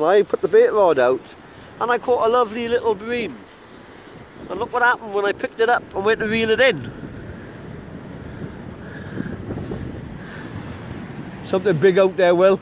and I put the bait rod out and I caught a lovely little bream. And look what happened when I picked it up and went to reel it in. Something big out there, Will.